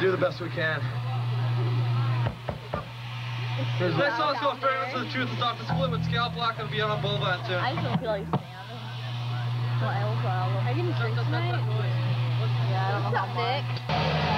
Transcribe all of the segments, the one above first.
we're gonna do the best we can. Here's This song's called Fairness of the Truth. It's off the split with Scalplock and Beyond on Boulevard too. I just don't feel like standing. What else problem? Are you gonna drink tonight? Yeah, I don't know how much. Thank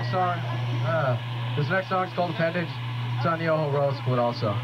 next song, uh, this next song is called Appendage. It's on the Oho Rose split also.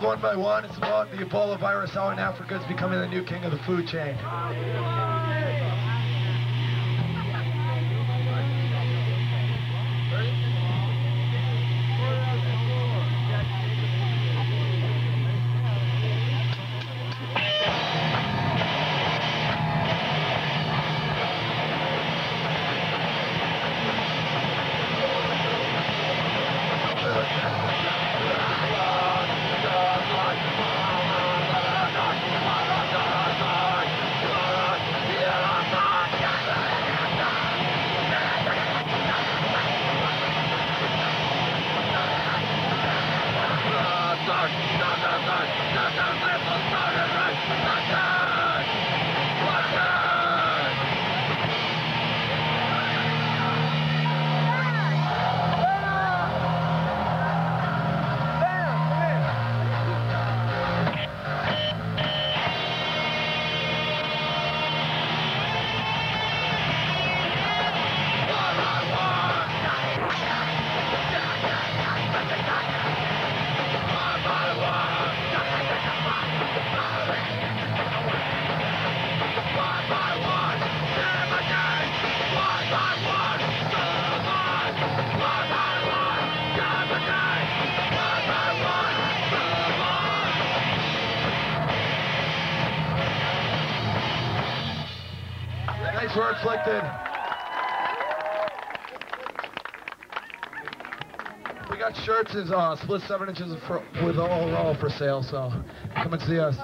One by One. It's about the Ebola virus out in Africa. It's becoming the new king of the food chain. Inflicted. We got shirts is uh, split seven inches for, with all roll for sale. So come and see us.